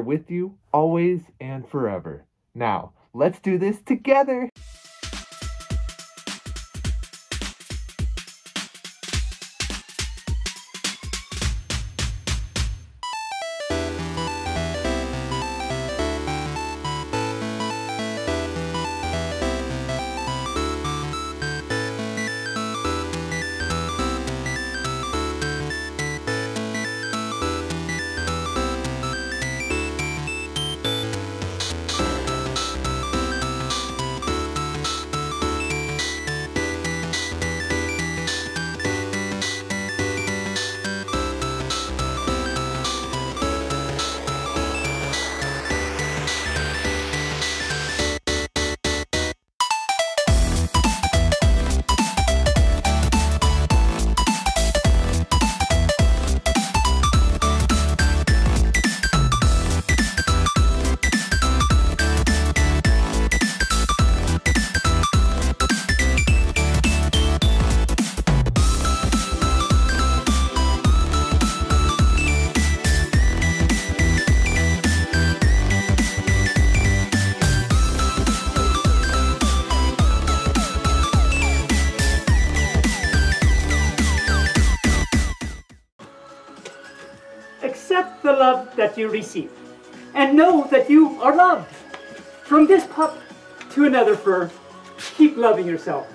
with you always and forever. Now, let's do this together! you receive. And know that you are loved. From this pup to another fur, keep loving yourself.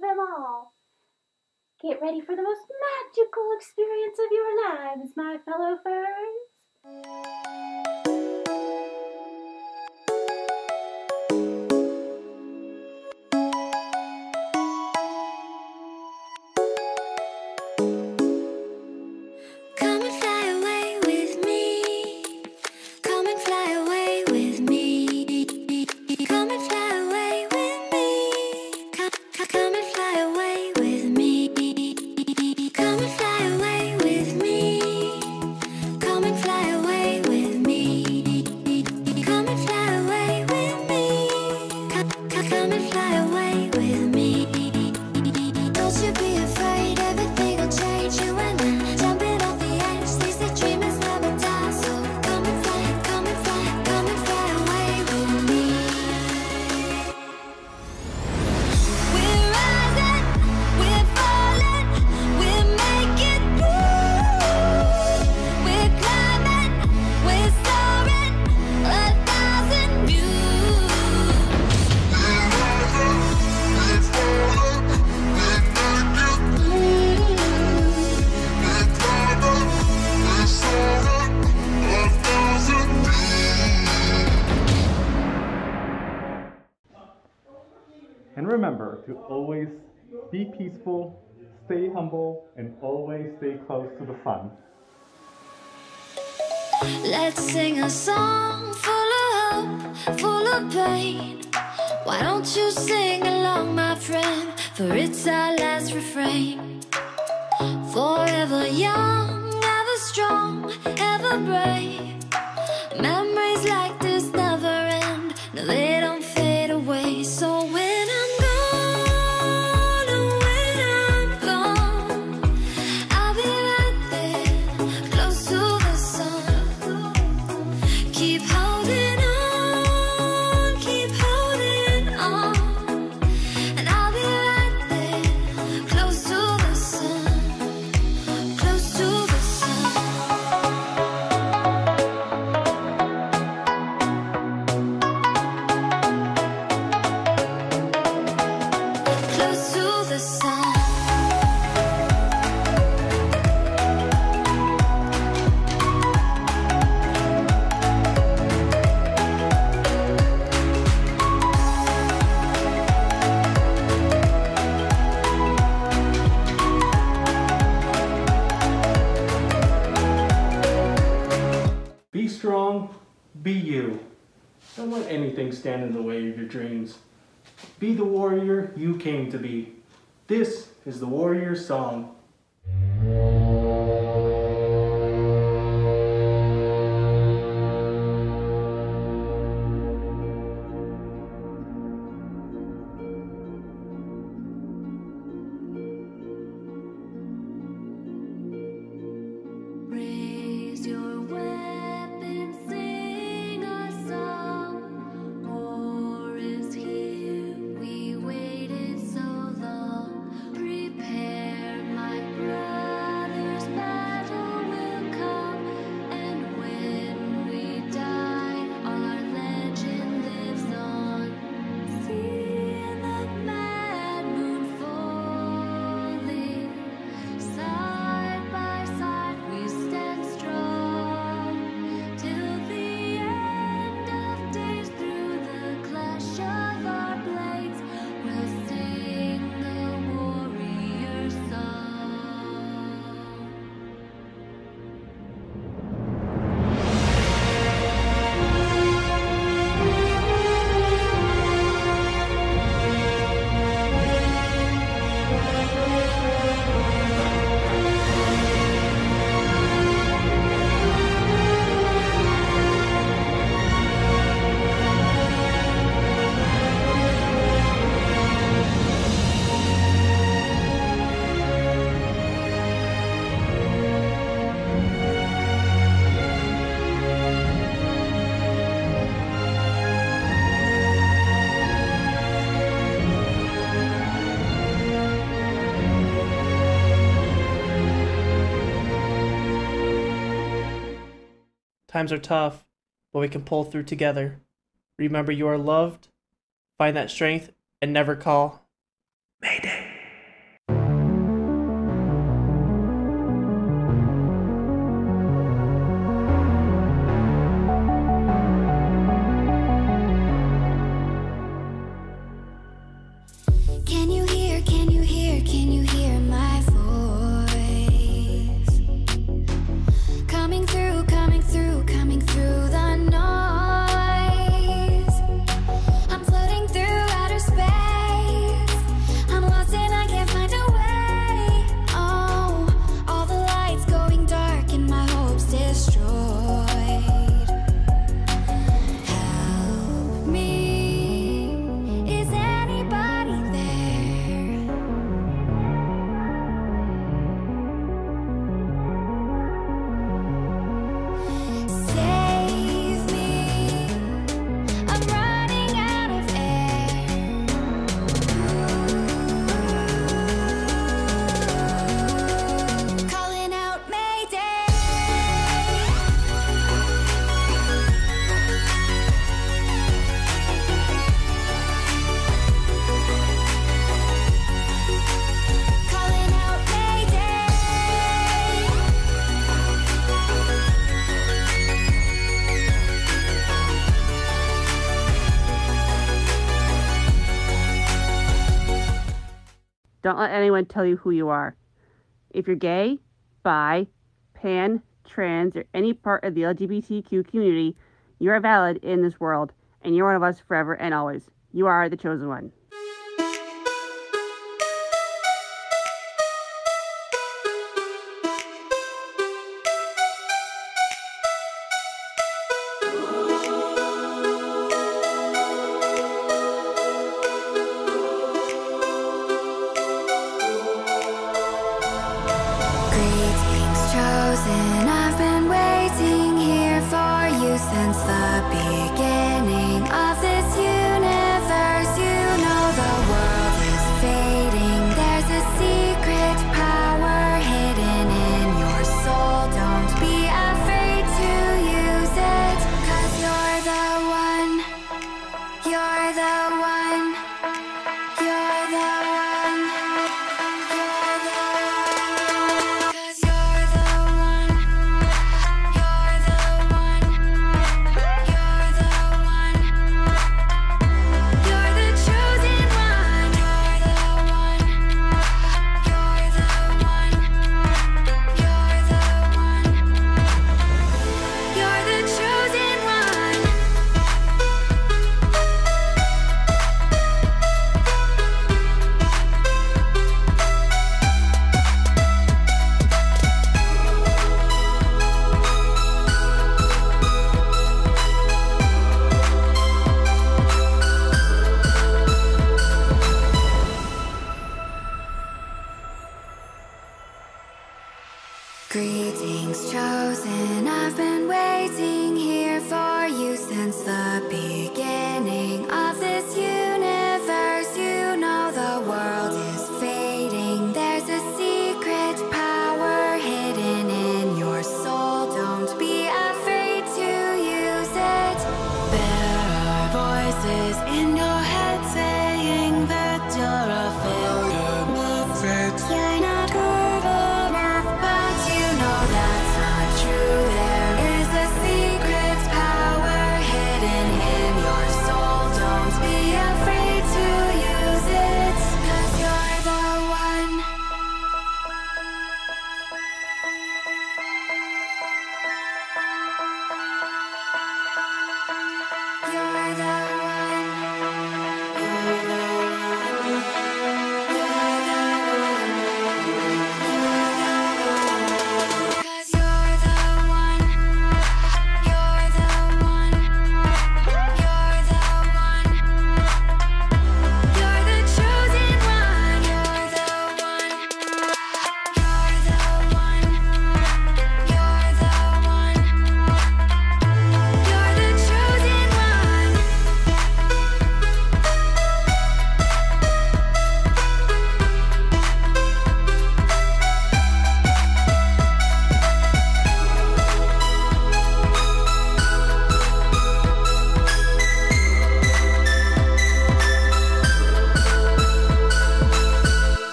them all. Get ready for the most magical experience of your lives, my fellow furs. remember to always be peaceful, stay humble, and always stay close to the sun. Let's sing a song full of hope, full of pain. Why don't you sing along, my friend? For it's our last refrain. Forever young, ever strong, ever brave. Be you. Don't let anything stand in the way of your dreams. Be the warrior you came to be. This is the Warrior Song. Times are tough, but we can pull through together. Remember you are loved, find that strength, and never call. Mayday. Don't let anyone tell you who you are. If you're gay, bi, pan, trans, or any part of the LGBTQ community, you are valid in this world, and you're one of us forever and always. You are the chosen one. Greetings, chosen. I've been waiting.